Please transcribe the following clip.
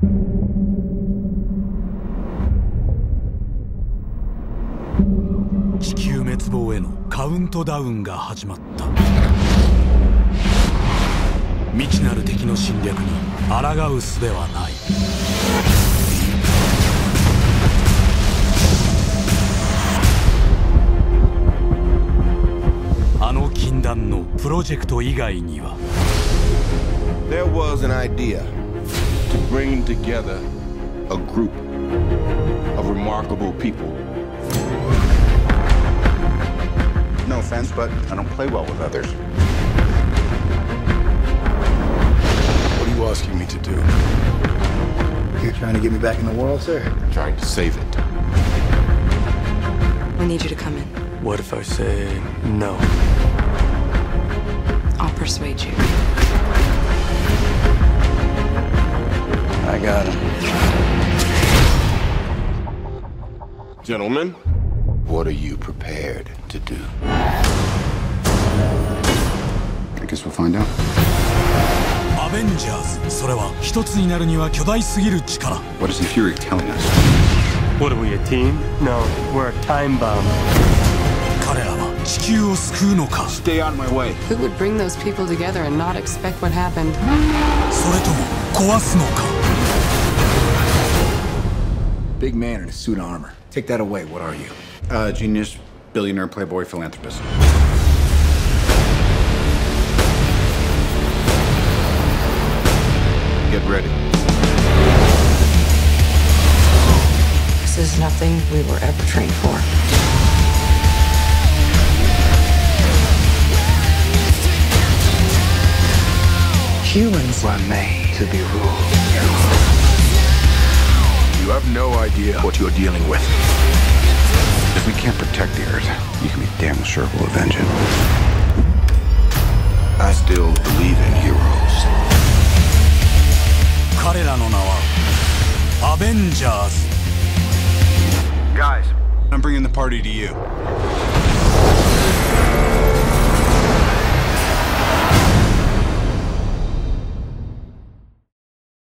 地球滅亡へのカウントダウンが始まった。未知なる敵の侵略に抗う術はない。あの禁断のプロジェクト以外には。There was an idea. To bring together a group of remarkable people. No offense, but I don't play well with others. What are you asking me to do? You're trying to get me back in the world, sir? I'm trying to save it. We need you to come in. What if I say no? I'll persuade you. I got him. Gentlemen, what are you prepared to do? I guess we'll find out. アベンジャーズそれは一つになるには巨大すぎる力 What is the Fury telling us? What are we, a team? No, we're a time bomb. 彼らは地球を救うのか Stay out of my way. Who would bring those people together and not expect what happened? それとも壊すのか Big man in a suit of armor. Take that away. What are you? Uh, genius, billionaire, playboy, philanthropist. Get ready. This is nothing we were ever trained for. Humans were made to be ruled. You have no idea what you're dealing with. If we can't protect the Earth, you can be damn sure we'll avenge it. I still believe in heroes. 彼らの名はアベンジャーズ Guys, I'm bringing the party to you.